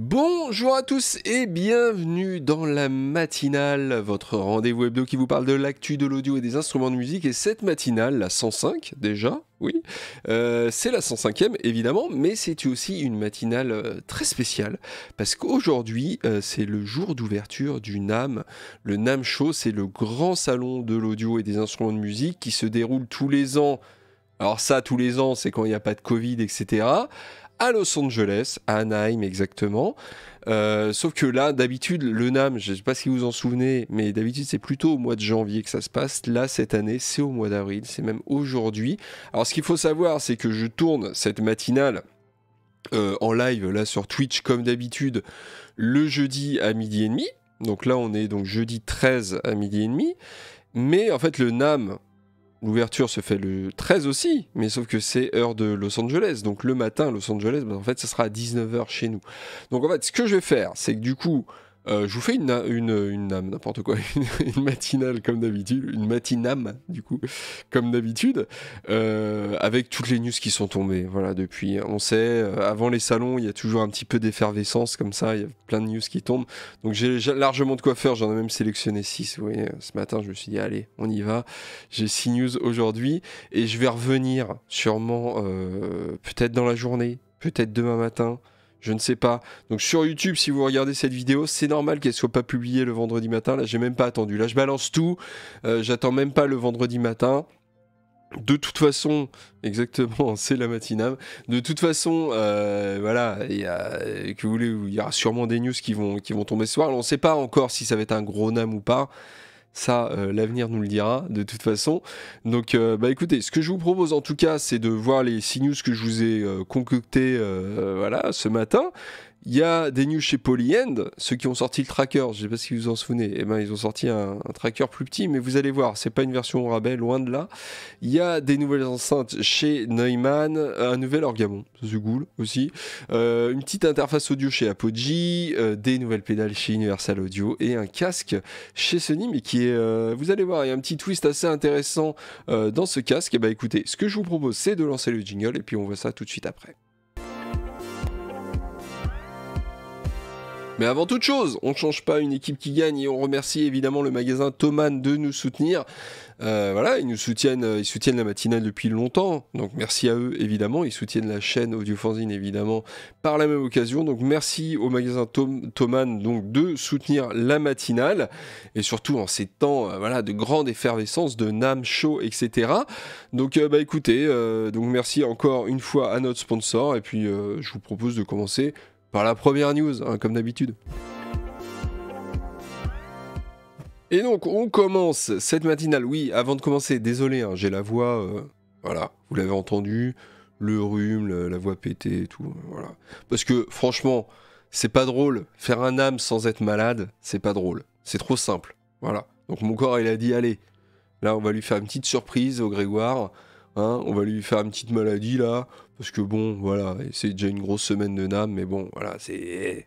Bonjour à tous et bienvenue dans la matinale, votre rendez-vous hebdo qui vous parle de l'actu de l'audio et des instruments de musique. Et cette matinale, la 105 déjà, oui, euh, c'est la 105e évidemment, mais c'est aussi une matinale euh, très spéciale parce qu'aujourd'hui euh, c'est le jour d'ouverture du NAM. Le NAM Show, c'est le grand salon de l'audio et des instruments de musique qui se déroule tous les ans. Alors ça, tous les ans, c'est quand il n'y a pas de Covid, etc à Los Angeles, à Anaheim exactement. Euh, sauf que là, d'habitude, le NAM, je ne sais pas si vous vous en souvenez, mais d'habitude c'est plutôt au mois de janvier que ça se passe. Là, cette année, c'est au mois d'avril, c'est même aujourd'hui. Alors ce qu'il faut savoir, c'est que je tourne cette matinale euh, en live là sur Twitch comme d'habitude le jeudi à midi et demi. Donc là, on est donc jeudi 13 à midi et demi. Mais en fait, le NAM, L'ouverture se fait le 13 aussi, mais sauf que c'est heure de Los Angeles. Donc le matin, Los Angeles, ben, en fait, ça sera à 19h chez nous. Donc en fait, ce que je vais faire, c'est que du coup, euh, je vous fais une, une, une n'importe quoi, une, matinale comme d'habitude, une matiname du coup, comme d'habitude, euh, avec toutes les news qui sont tombées. Voilà, depuis, on sait, euh, avant les salons, il y a toujours un petit peu d'effervescence comme ça, il y a plein de news qui tombent. Donc j'ai largement de quoi faire, j'en ai même sélectionné 6. Vous voyez, ce matin, je me suis dit, allez, on y va. J'ai 6 news aujourd'hui et je vais revenir sûrement peut-être dans la journée, peut-être demain matin. Je ne sais pas. Donc sur YouTube, si vous regardez cette vidéo, c'est normal qu'elle soit pas publiée le vendredi matin. Là, j'ai même pas attendu. Là, je balance tout. Euh, j'attends même pas le vendredi matin. De toute façon, exactement, c'est la matinale. De toute façon, euh, voilà, il y, y aura sûrement des news qui vont, qui vont tomber ce soir. on ne sait pas encore si ça va être un gros nam ou pas. Ça, euh, l'avenir nous le dira de toute façon. Donc, euh, bah écoutez, ce que je vous propose en tout cas, c'est de voir les six news que je vous ai euh, concoctés voilà, ce matin. Il y a des news chez Polyend, ceux qui ont sorti le tracker, je ne sais pas si vous en souvenez, eh ben, ils ont sorti un, tracker plus petit, mais vous allez voir, c'est pas une version au rabais, loin de là. Il y a des nouvelles enceintes chez Neumann, un nouvel orgamon, c'est aussi, euh, une petite interface audio chez Apogee, euh, des nouvelles pédales chez Universal Audio et un casque chez Sony, mais qui est, euh, vous allez voir, il y a un petit twist assez intéressant dans ce casque. Et eh ben écoutez, ce que je vous propose, c'est de lancer le jingle et puis on voit ça tout de suite après. Mais avant toute chose, on ne change pas une équipe qui gagne et on remercie évidemment le magasin Thoman de nous soutenir. Euh, voilà, ils nous soutiennent, euh, ils soutiennent la matinale depuis longtemps, donc merci à eux évidemment. Ils soutiennent la chaîne Audiofanzine évidemment par la même occasion. Donc merci au magasin Thoman donc de soutenir la matinale et surtout en ces temps euh, voilà de grande effervescence de Nam Show etc. Donc bah écoutez, donc merci encore une fois à notre sponsor et puis je vous propose de commencer par la première news, hein, comme d'habitude. Et donc, on commence cette matinale. Oui, avant de commencer, désolé, hein, j'ai la voix. Euh, voilà, vous l'avez entendu, le rhume, la voix pétée et tout. Voilà. Parce que, franchement, c'est pas drôle. Faire un âme sans être malade, c'est pas drôle. C'est trop simple. Voilà. Donc, mon corps, il a dit allez, là, on va lui faire une petite surprise au Grégoire. Hein, on va lui faire une petite maladie là, parce que bon, voilà, c'est déjà une grosse semaine de NAM, mais bon, voilà, c'est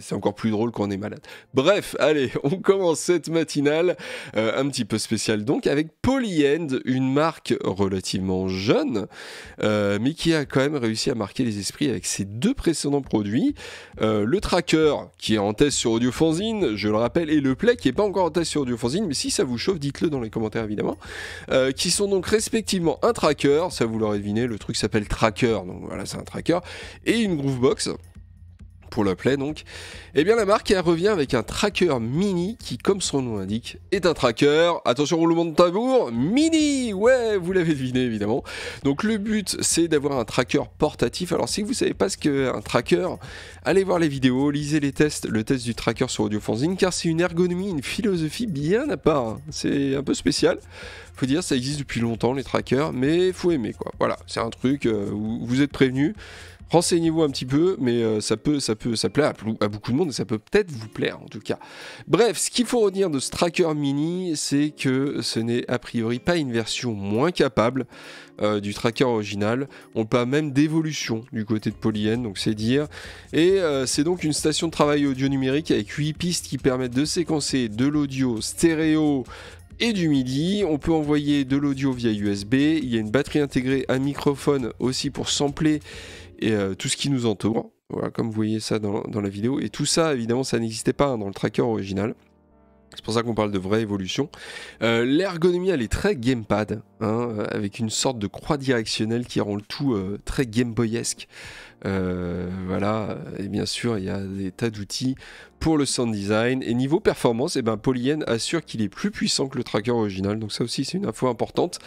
c'est encore plus drôle quand on est malade. Bref, allez, on commence cette matinale euh, un petit peu spéciale donc avec Polyend, une marque relativement jeune, euh, mais qui a quand même réussi à marquer les esprits avec ses deux précédents produits. Euh, le Tracker, qui est en test sur Audiofanzine, je le rappelle, et le Play, qui n'est pas encore en test sur Audiofanzine, mais si ça vous chauffe, dites-le dans les commentaires évidemment, qui sont donc respectivement un Tracker, ça vous l'aurez deviné, le truc s'appelle Tracker, donc voilà, c'est un Tracker, et une Groovebox pour le Play donc, eh bien la marque elle revient avec un tracker mini qui, comme son nom l'indique, est un tracker. Attention roulement de tambour, mini, ouais, vous l'avez deviné évidemment. Donc le but c'est d'avoir un tracker portatif. Alors si vous savez pas ce qu'est un tracker, allez voir les vidéos, lisez les tests, le test du tracker sur AudioFanzine, car c'est une ergonomie, une philosophie bien à part. Hein. C'est un peu spécial. Faut dire, ça existe depuis longtemps les trackers, mais faut aimer quoi. Voilà, c'est un truc euh, vous êtes prévenu. Renseignez-vous un petit peu, mais euh, ça peut, ça peut, ça plaît à, beaucoup de monde et ça peut peut-être vous plaire en tout cas. Bref, ce qu'il faut retenir de ce tracker mini, c'est que ce n'est a priori pas une version moins capable euh, du tracker original. On parle même d'évolution du côté de PolyN, donc c'est dire. Et euh, c'est donc une station de travail audio numérique avec 8 pistes qui permettent de séquencer de l'audio stéréo et du MIDI. On peut envoyer de l'audio via USB. Il y a une batterie intégrée, un microphone aussi pour sampler et euh, tout ce qui nous entoure. Voilà, comme vous voyez ça dans, la vidéo. Et tout ça, évidemment, ça n'existait pas hein, dans le tracker original. C'est pour ça qu'on parle de vraie évolution. Euh, l'ergonomie, elle est très gamepad, hein, avec une sorte de croix directionnelle qui rend le tout euh, très Game Boyesque. Euh, voilà, et bien sûr, il y a des tas d'outils pour le sound design. Et niveau performance, et eh ben, Polygen assure qu'il est plus puissant que le tracker original. Donc ça aussi, c'est une info importante.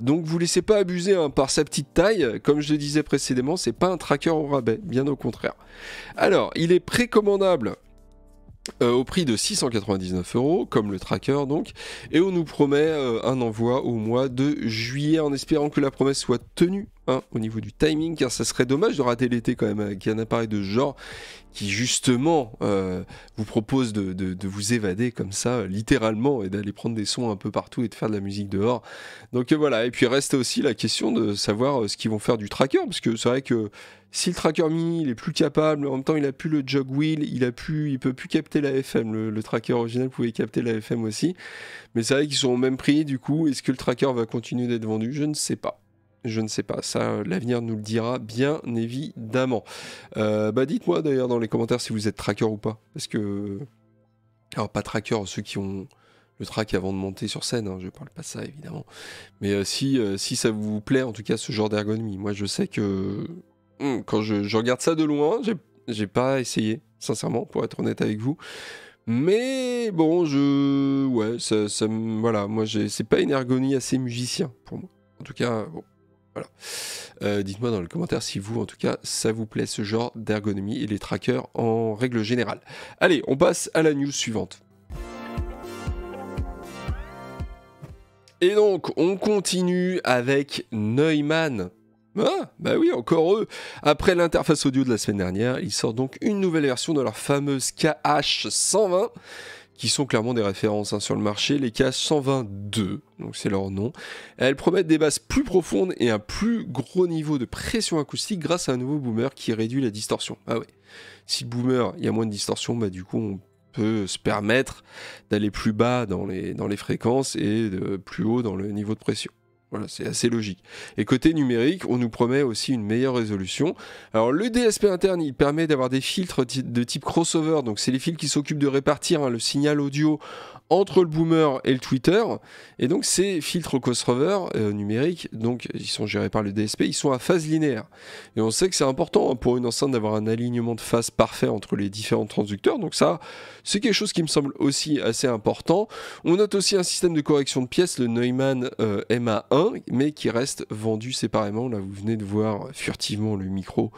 Donc vous laissez pas abuser hein, par sa petite taille. Comme je le disais précédemment, c'est pas un tracker au rabais, bien au contraire. Alors, il est précommandable euh, au prix de 699 euros, comme le tracker donc, et on nous promet euh, un envoi au mois de juillet en espérant que la promesse soit tenue au niveau du timing, car ça serait dommage de rater l'été quand même avec un appareil de ce genre qui justement euh, vous propose de, vous évader comme ça, littéralement, et d'aller prendre des sons un peu partout et de faire de la musique dehors. Donc voilà, et puis reste aussi la question de savoir ce qu'ils vont faire du tracker, parce que c'est vrai que si le tracker mini il est plus capable, en même temps il a plus le jog wheel, il a plus, il peut plus capter la FM. Le, tracker original pouvait capter la FM aussi, mais c'est vrai qu'ils sont au même prix. Du coup, est-ce que le tracker va continuer d'être vendu? Je ne sais pas. Je ne sais pas, ça l'avenir nous le dira bien évidemment. Euh, bah dites-moi d'ailleurs dans les commentaires si vous êtes tracker ou pas, parce que alors pas tracker ceux qui ont le track avant de monter sur scène, hein, je parle pas de ça évidemment, mais euh, si euh, si ça vous plaît en tout cas ce genre d'ergonomie, moi je sais que Hmm, quand je, regarde ça de loin, j'ai pas essayé, sincèrement, pour être honnête avec vous. Mais bon, je. Ouais, ça, ça voilà, moi, c'est pas une ergonomie assez musicien pour moi. En tout cas, bon, Euh, dites-moi dans le commentaire si vous, en tout cas, ça vous plaît ce genre d'ergonomie et les trackers en règle générale. Allez, on passe à la news suivante. Et donc, on continue avec Neumann. Ah, bah oui, encore eux. Après l'interface audio de la semaine dernière, ils sortent donc une nouvelle version de leur fameuse KH120, qui sont clairement des références hein, sur le marché, les KH122, donc c'est leur nom. Elles promettent des basses plus profondes et un plus gros niveau de pression acoustique grâce à un nouveau boomer qui réduit la distorsion. Ah ouais, si le boomer, il y a moins de distorsion, bah du coup on peut se permettre d'aller plus bas dans les, dans les fréquences et de plus haut dans le niveau de pression. Voilà, c'est assez logique. Et côté numérique, on nous promet aussi une meilleure résolution. Alors le DSP interne, il permet d'avoir des filtres de type crossover, donc c'est les fils qui s'occupent de répartir hein, le signal audio entre le boomer et le Twitter. Et donc ces filtres crossover euh, numériques, donc ils sont gérés par le DSP, ils sont à phase linéaire. Et on sait que c'est important hein, pour une enceinte d'avoir un alignement de phase parfait entre les différents transducteurs. Donc ça, c'est quelque chose qui me semble aussi assez important. On note aussi un système de correction de pièces, le Neumann euh, MA1, mais qui reste vendu séparément. Là, vous venez de voir furtivement le micro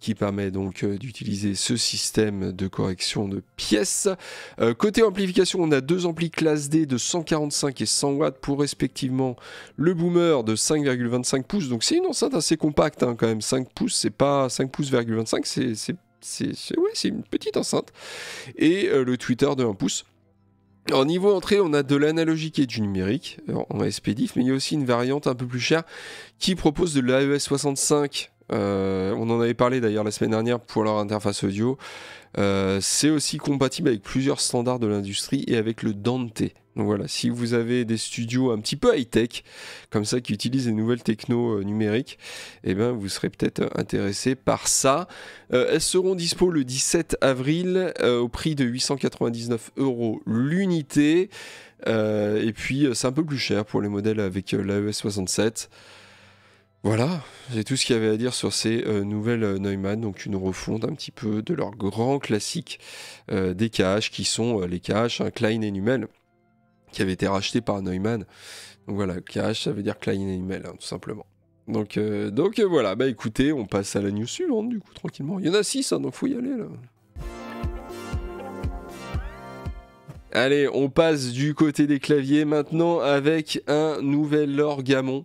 qui permet donc euh, d'utiliser ce système de correction de pièces. Euh, côté amplification, on a deux amplis classe D de 145 et 100 watts pour respectivement le boomer de 5,25 pouces. Donc c'est une enceinte assez compacte hein, quand même. 5 pouces, c'est pas 5 pouces,25, c'est c'est ouais, une petite enceinte. Et euh, le tweeter de 1 pouce. En niveau entrée, on a de l'analogique et du numérique en SPDIF, mais il y a aussi une variante un peu plus chère qui propose de l'AES 65 euh, on en avait parlé d'ailleurs la semaine dernière pour leur interface audio. Euh, c'est aussi compatible avec plusieurs standards de l'industrie et avec le Dante. Donc voilà, si vous avez des studios un petit peu high-tech, comme ça, qui utilisent les nouvelles techno euh, numériques, eh ben, vous serez peut-être intéressé par ça. elles seront dispo le 17 avril au prix de 899 euros l'unité. et puis, c'est un peu plus cher pour les modèles avec l'AES 67. Voilà, c'est tout ce qu'il y avait à dire sur ces euh, nouvelles euh, Neumann, donc une refonte un petit peu de leurs grands classiques euh, des KH qui sont les KH, hein, Klein et Numel, qui avaient été rachetés par Neumann. Donc voilà, KH ça veut dire Klein et Numel, hein, tout simplement. Donc, donc voilà, bah écoutez, on passe à la news suivante du coup, tranquillement. Il y en a 6, hein, donc faut y aller là. Allez, on passe du côté des claviers maintenant avec un nouvel orgamon,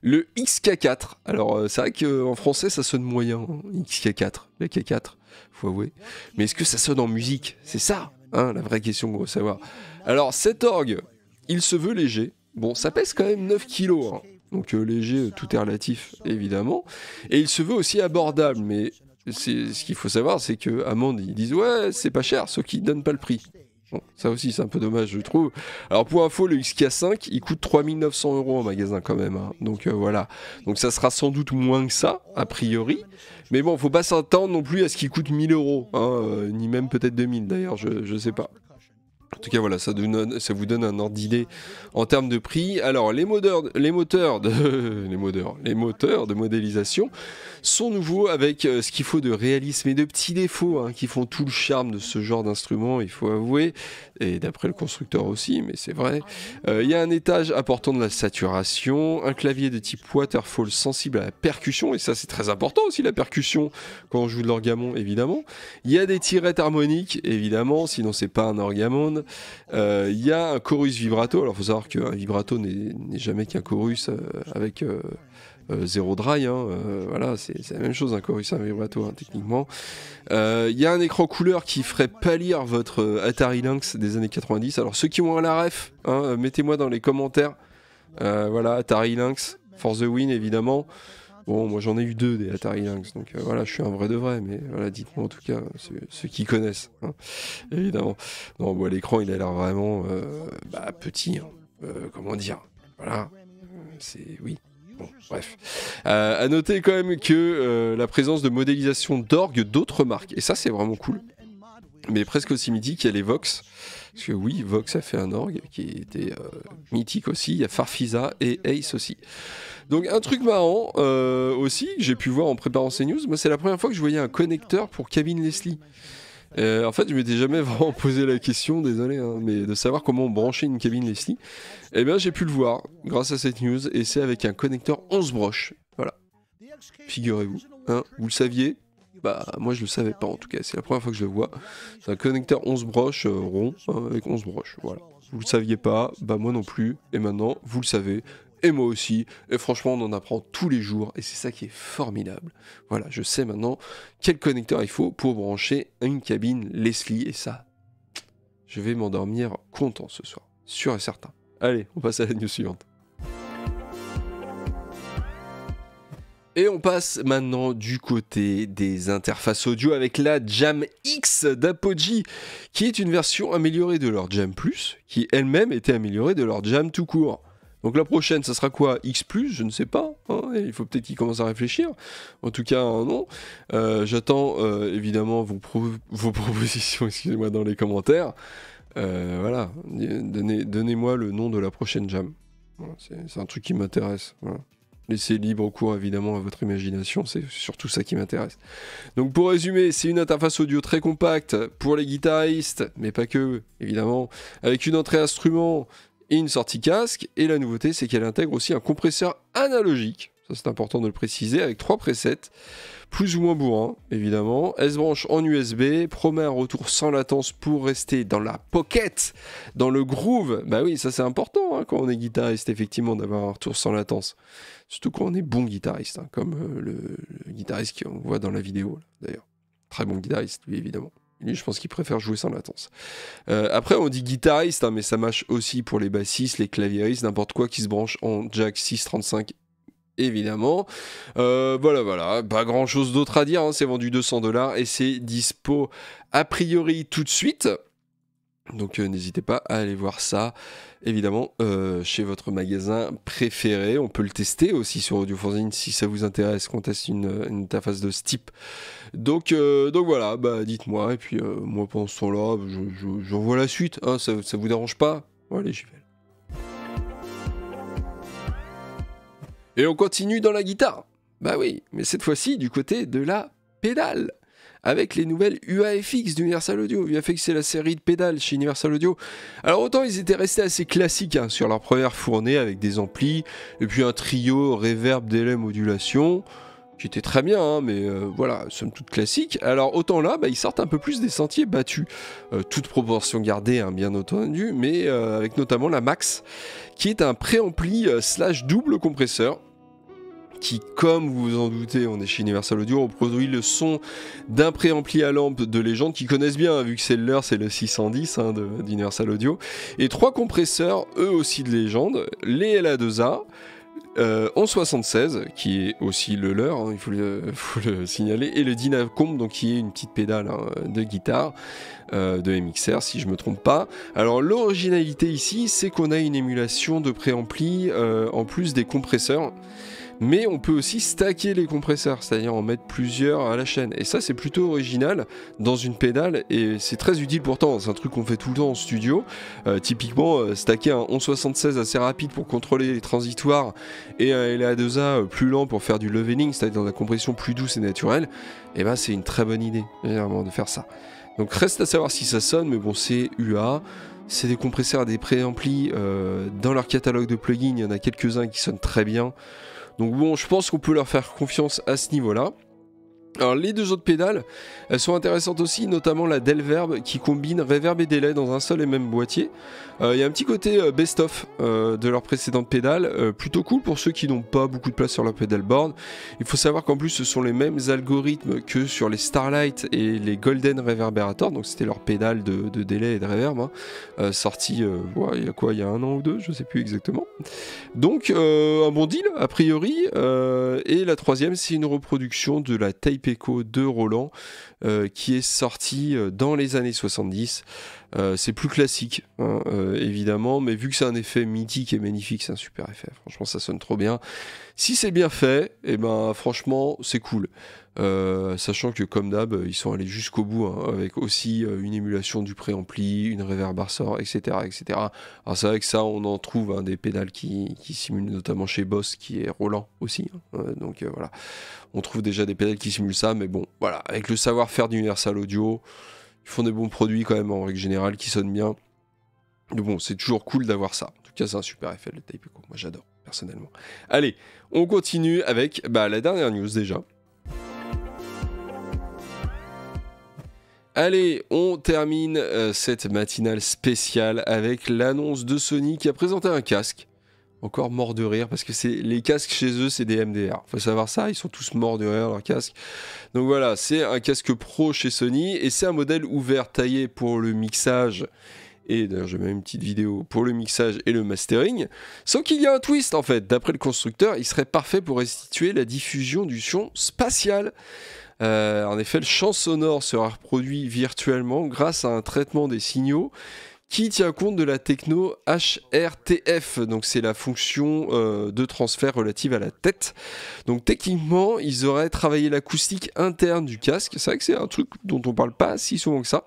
le XK4. Alors, euh, c'est vrai qu'en français, ça sonne moyen, hein, XK4, le K4, faut avouer. Mais est-ce que ça sonne en musique? C'est ça, hein, la vraie question qu'on veut savoir. Alors, cet orgue, il se veut léger. Bon, ça pèse quand même 9 kilos, hein. donc euh, léger, tout est relatif, évidemment. Et il se veut aussi abordable, mais ce qu'il faut savoir, c'est que Amand, ils disent ouais, c'est pas cher, sauf qu'ils donnent pas le prix. Ça aussi, c'est un peu dommage, je trouve. Alors, pour info, le XK5, il coûte 3900 euros en magasin quand même. Hein. Donc, euh, voilà. Donc, ça sera sans doute moins que ça, a priori. Mais bon, faut pas s'attendre non plus à ce qu'il coûte 1000 euros. Hein, euh, ni même peut-être 2000 d'ailleurs, je, je sais pas. En tout cas, voilà, ça, vous donne un ordre d'idée en termes de prix. Alors, les moteurs, les moteurs de, les les moteurs de modélisation sont nouveaux avec euh, ce qu'il faut de réalisme et de petits défauts hein, qui font tout le charme de ce genre d'instrument, il faut avouer, et d'après le constructeur aussi, mais c'est vrai. Euh, il y a un étage apportant de la saturation, un clavier de type waterfall sensible à la percussion, et ça c'est très important aussi la percussion quand on joue de l'orgamon, évidemment. Il y a des tirettes harmoniques, évidemment, sinon c'est pas un orgamon. Euh, il y a un chorus vibrato, alors il faut savoir qu'un vibrato n'est jamais qu'un chorus avec euh, zéro dry, hein, euh, voilà, c'est la même chose, un chorus un vibrato, hein, techniquement. Il euh, y a un écran couleur qui ferait pâlir votre Atari Lynx des années 90. Alors ceux qui ont un la ref, hein, mettez-moi dans les commentaires. voilà, Atari Lynx, For the Win évidemment. Bon, moi j'en ai eu deux des Atari Lynx, donc voilà, je suis un vrai de vrai, mais voilà, dites-moi en tout cas ceux, qui connaissent, évidemment. Non, bon, l'écran il a l'air vraiment bah, petit, comment dire, voilà, c'est oui, Bon, bref. Euh, à noter quand même que euh, la présence de modélisation d'orgue d'autres marques, et ça c'est vraiment cool, mais presque aussi mythique, il y a les Vox. Parce que oui, Vox a fait un orgue qui était euh, mythique aussi. Il y a Farfisa et Ace aussi. Donc un truc marrant aussi que j'ai pu voir en préparant ces news, moi c'est la première fois que je voyais un connecteur pour cabine Leslie. Euh, en fait, je m'étais jamais vraiment posé la question, désolé, hein, mais de savoir comment brancher une cabine Leslie. Eh bien, j'ai pu le voir grâce à cette news, et c'est avec un connecteur 11 broches. Voilà. Figurez-vous. Hein, vous le saviez Bah, moi, je le savais pas en tout cas. C'est la première fois que je le vois. C'est un connecteur 11 broches euh, rond, hein, avec 11 broches. Voilà. Vous le saviez pas Bah, moi non plus. Et maintenant, vous le savez et moi aussi. Et franchement, on en apprend tous les jours et c'est ça qui est formidable. Voilà, je sais maintenant quel connecteur il faut pour brancher une cabine Leslie et ça, je vais m'endormir content ce soir, sûr et certain. Allez, on passe à la news suivante. Et on passe maintenant du côté des interfaces audio avec la Jam X d'Apogee, qui est une version améliorée de leur Jam Plus, qui elle-même était améliorée de leur Jam tout court. Donc la prochaine, ça sera quoi? X Je ne sais pas. Hein, il faut peut-être qu'il commence à réfléchir. En tout cas, non. Euh, j'attends euh, évidemment vos, vos propositions, excusez-moi, dans les commentaires. Euh, voilà, donnez-moi le nom de la prochaine jam. c'est un truc qui m'intéresse. Laissez libre cours évidemment à votre imagination, c'est surtout ça qui m'intéresse. Donc pour résumer, c'est une interface audio très compacte pour les guitaristes, mais pas que, évidemment, avec une entrée instrument et une sortie casque. Et la nouveauté, c'est qu'elle intègre aussi un compresseur analogique. Ça, c'est important de le préciser, avec trois presets, plus ou moins bourrin, évidemment. Elle se branche en USB, promet un retour sans latence pour rester dans la pocket, dans le groove. Bah oui, ça c'est important hein, quand on est guitariste, effectivement, d'avoir un retour sans latence. Surtout quand on est bon guitariste, hein, comme euh, le, guitariste qu'on voit dans la vidéo, d'ailleurs. Très bon guitariste, lui, évidemment je pense qu'il préfère jouer sans latence. Euh, après, on dit guitariste, hein, mais ça marche aussi pour les bassistes, les claviéristes, n'importe quoi qui se branche en jack 635 évidemment. Euh, voilà, voilà, pas grand chose d'autre à dire, hein. c'est vendu 200 dollars et c'est dispo a priori tout de suite. Donc euh, n'hésitez pas à aller voir ça, évidemment, euh, chez votre magasin préféré. On peut le tester aussi sur Audiofanzine si ça vous intéresse, qu'on teste une, interface de ce type. Donc, donc voilà, bah, dites-moi. Et puis moi, pendant ce temps-là, j'envoie la suite. Hein, ça, vous dérange pas? Allez, j'y vais. Et on continue dans la guitare. Bah oui, mais cette fois-ci du côté de la pédale avec les nouvelles UAFX d'Universal Audio. UAFX, c'est la série de pédales chez Universal Audio. Alors autant ils étaient restés assez classiques hein, sur leur première fournée avec des amplis, et puis un trio reverb, délai, modulation qui était très bien, hein, mais euh, voilà, somme toute classique. Alors autant là, bah, ils sortent un peu plus des sentiers battus, euh, toute proportion gardée, hein, bien entendu, mais euh, avec notamment la Max, qui est un préampli slash double compresseur qui, comme vous vous en doutez, on est chez Universal Audio, on produit le son d'un préampli à lampe de légende qui connaissent bien, hein, vu que c'est leur, c'est le 610 hein, d'Universal Audio, et trois compresseurs, eux aussi de légende, les LA2A, euh, en 76, qui est aussi le leur, hein, il faut le, signaler, et le Dynacombe, donc qui est une petite pédale hein, de guitare euh, de MXR, si je me trompe pas. Alors l'originalité ici, c'est qu'on a une émulation de préampli euh, en plus des compresseurs mais on peut aussi stacker les compresseurs, c'est-à-dire en mettre plusieurs à la chaîne. Et ça, c'est plutôt original dans une pédale et c'est très utile pourtant. C'est un truc qu'on fait tout le temps en studio. Euh, typiquement, euh, stacker un 1176 assez rapide pour contrôler les transitoires et un LA2A plus lent pour faire du leveling, c'est-à-dire dans la compression plus douce et naturelle. Et eh ben, c'est une très bonne idée, généralement, de faire ça. Donc reste à savoir si ça sonne, mais bon, c'est UA. C'est des compresseurs à des préamplis. Euh, dans leur catalogue de plugins, il y en a quelques-uns qui sonnent très bien. Donc bon, je pense qu'on peut leur faire confiance à ce niveau-là. Alors les deux autres pédales, elles sont intéressantes aussi, notamment la Delverb qui combine reverb et délai dans un seul et même boîtier. Euh, il y a un petit côté euh, best-of euh, de leur précédente pédale, plutôt cool pour ceux qui n'ont pas beaucoup de place sur leur pedalboard. Il faut savoir qu'en plus ce sont les mêmes algorithmes que sur les Starlight et les Golden Reverberator, donc c'était leur pédale de, délai et de reverb, hein, sorti il y a quoi, il y a un an ou deux, je sais plus exactement. Donc un bon deal a priori. et la troisième c'est une reproduction de la Tape Echo de Roland qui est sortie dans les années 70. Euh, c'est plus classique, hein, euh, évidemment, mais vu que c'est un effet mythique et magnifique, c'est un super effet. Franchement, ça sonne trop bien. Si c'est bien fait, et eh ben franchement, c'est cool. Euh, sachant que comme d'hab, ils sont allés jusqu'au bout, hein, avec aussi une émulation du préampli, une reverb etc., etc. Alors c'est vrai que ça, on en trouve hein, des pédales qui, simulent, notamment chez Boss, qui est Roland aussi. donc voilà, on trouve déjà des pédales qui simulent ça, mais bon, voilà, avec le savoir-faire d'Universal Audio, ils font des bons produits quand même en règle générale qui sonnent bien. Mais bon, c'est toujours cool d'avoir ça. En tout cas, c'est un super effet le Tape. Moi, j'adore personnellement. Allez, on continue avec bah, la dernière news déjà. Allez, on termine euh, cette matinale spéciale avec l'annonce de Sony qui a présenté un casque encore mort de rire parce que c'est les casques chez eux c'est des MDR. Faut savoir ça, ils sont tous morts de rire leurs casques. Donc voilà, c'est un casque pro chez Sony et c'est un modèle ouvert taillé pour le mixage. Et d'ailleurs, j'ai même une petite vidéo pour le mixage et le mastering. Sans qu'il y a un twist en fait. D'après le constructeur, il serait parfait pour restituer la diffusion du son spatial. Euh, en effet, le champ sonore sera reproduit virtuellement grâce à un traitement des signaux qui tient compte de la techno HRTF, donc c'est la fonction euh, de transfert relative à la tête. Donc techniquement, ils auraient travaillé l'acoustique interne du casque. C'est vrai que c'est un truc dont on parle pas si souvent que ça,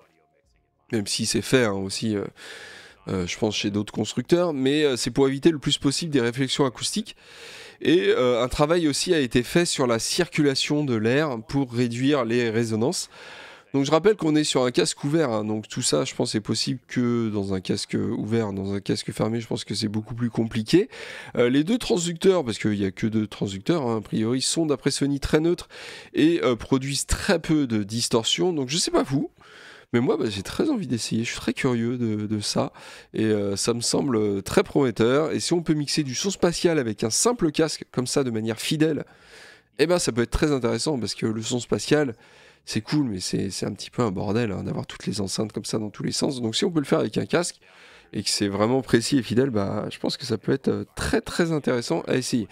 même si c'est fait hein, aussi. Euh, euh, je pense chez d'autres constructeurs, mais c'est pour éviter le plus possible des réflexions acoustiques. Et un travail aussi a été fait sur la circulation de l'air pour réduire les résonances. Donc je rappelle qu'on est sur un casque ouvert, hein. donc tout ça je pense est possible que dans un casque ouvert, dans un casque fermé je pense que c'est beaucoup plus compliqué. Euh, les deux transducteurs, parce qu'il n'y a que deux transducteurs hein, a priori, sont d'après Sony très neutres et euh, produisent très peu de distorsion, donc je sais pas vous. Mais moi, bah, j'ai très envie d'essayer. Je suis très curieux de, ça. Et euh, ça me semble très prometteur. Et si on peut mixer du son spatial avec un simple casque, comme ça, de manière fidèle, eh ben, ça peut être très intéressant. Parce que le son spatial, c'est cool, mais c'est un petit peu un bordel hein, d'avoir toutes les enceintes comme ça dans tous les sens. Donc si on peut le faire avec un casque et que c'est vraiment précis et fidèle, bah, je pense que ça peut être euh, très très intéressant à essayer.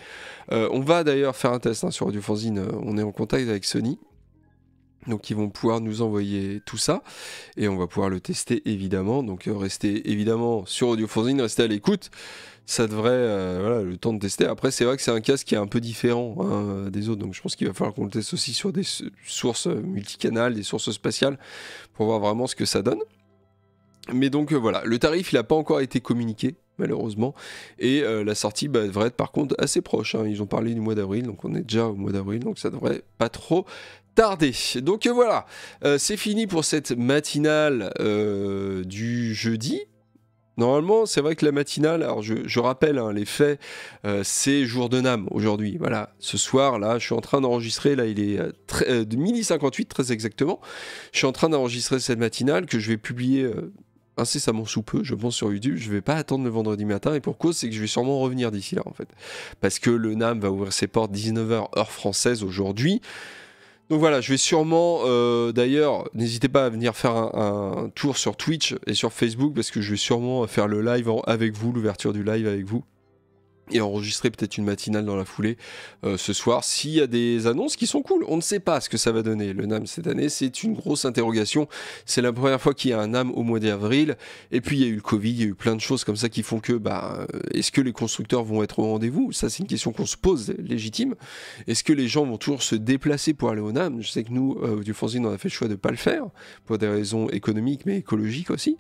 Euh, on va d'ailleurs faire un test hein, sur Audiofanzine, euh, on est en contact avec Sony. Donc ils vont pouvoir nous envoyer tout ça et on va pouvoir le tester évidemment. Donc restez évidemment sur Audiofanzine, restez à l'écoute ça devrait, euh, voilà, le temps de tester. Après, c'est vrai que c'est un casque qui est un peu différent hein, des autres, donc je pense qu'il va falloir qu'on le teste aussi sur des sources multicanales, des sources spatiales, pour voir vraiment ce que ça donne. Mais donc euh, voilà, le tarif, il n'a pas encore été communiqué, malheureusement, et euh, la sortie bah, devrait être par contre assez proche. Hein. Ils ont parlé du mois d'avril, donc on est déjà au mois d'avril, donc ça devrait pas trop tarder. Donc voilà, c'est fini pour cette matinale du jeudi. Normalement, c'est vrai que la matinale, alors je, rappelle hein, les faits, euh, c'est jour de NAM aujourd'hui. Voilà, ce soir, là, je suis en train d'enregistrer, là, il est euh, euh, de midi 58 très exactement. Je suis en train d'enregistrer cette matinale que je vais publier incessamment sous peu, je pense, sur YouTube. Je vais pas attendre le vendredi matin et pour cause, c'est que je vais sûrement revenir d'ici là, en fait. Parce que le NAM va ouvrir ses portes 19h heure française aujourd'hui. Donc voilà, je vais sûrement, euh, d'ailleurs, n'hésitez pas à venir faire un, tour sur Twitch et sur Facebook parce que je vais sûrement faire le live avec vous, l'ouverture du live avec vous. Et enregistrer peut-être une matinale dans la foulée euh, ce soir s'il y a des annonces qui sont cool. On ne sait pas ce que ça va donner. Le NAM cette année, c'est une grosse interrogation. C'est la première fois qu'il y a un NAM au mois d'avril. Et puis il y a eu le Covid, il y a eu plein de choses comme ça qui font que, bah, euh, est-ce que les constructeurs vont être au rendez-vous? Ça, c'est une question qu'on se pose, légitime. Est-ce que les gens vont toujours se déplacer pour aller au NAM? Je sais que nous, euh, du Fanzine, on a fait le choix de ne pas le faire pour des raisons économiques mais écologiques aussi.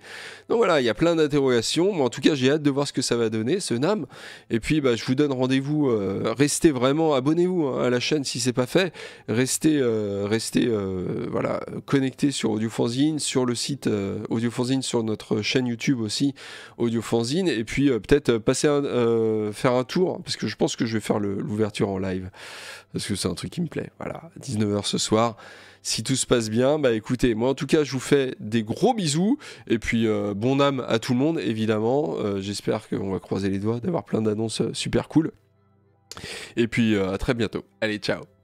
Donc voilà, il y a plein d'interrogations. Mais en tout cas, j'ai hâte de voir ce que ça va donner, ce NAM. Et puis, bah, je vous donne rendez-vous. Euh, restez vraiment, abonnez-vous hein, à la chaîne si c'est pas fait. Restez, euh, restez euh, voilà, connectés sur Audiofanzine, sur le site Audiofanzine, sur notre chaîne YouTube aussi, Audiofanzine. Et puis peut-être passer faire un tour, parce que je pense que je vais faire l'ouverture en live, parce que c'est un truc qui me plaît. Voilà, 19h ce soir si tout se passe bien, bah écoutez, moi en tout cas, je vous fais des gros bisous et puis euh, bon âme à tout le monde, évidemment. Euh, j'espère qu'on va croiser les doigts, d'avoir plein d'annonces euh, super cool. Et puis à très bientôt. Allez, ciao